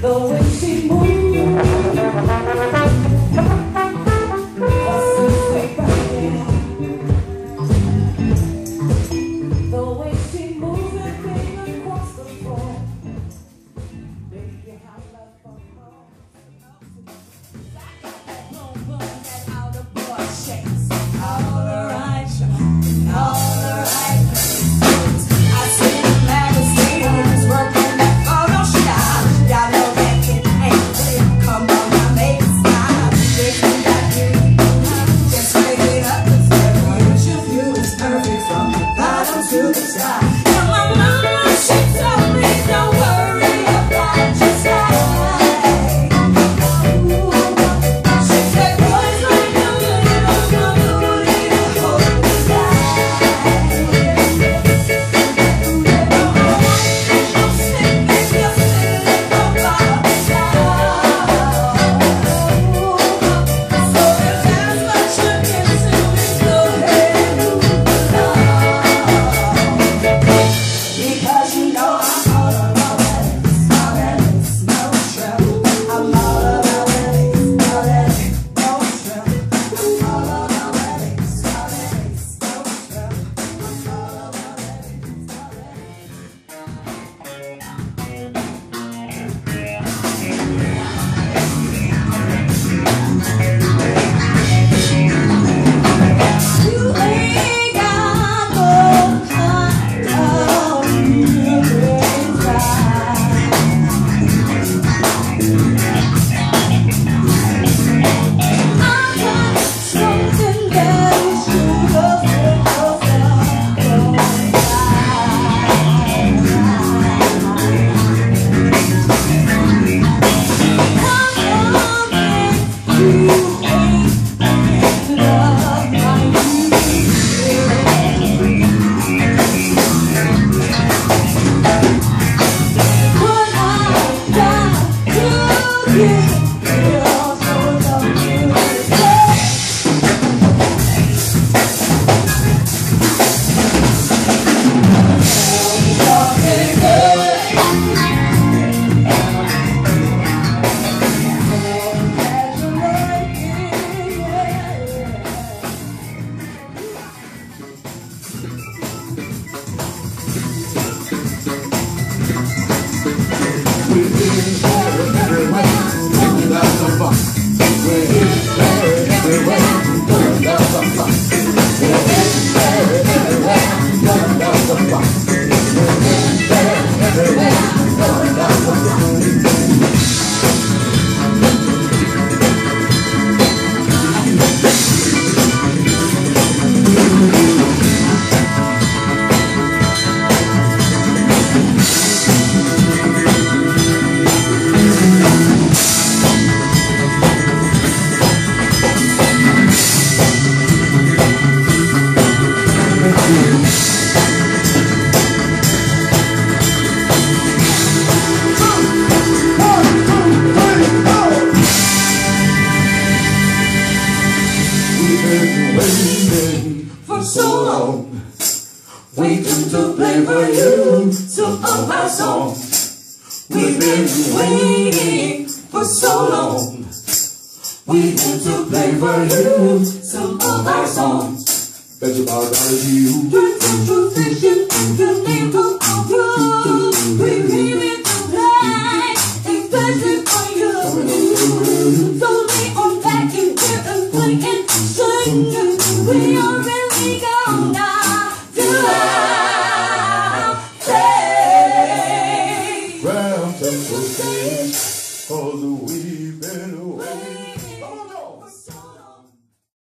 Though to our we've been waiting for so long. We want to play for you. some all our songs, that's about all of you. That's the truth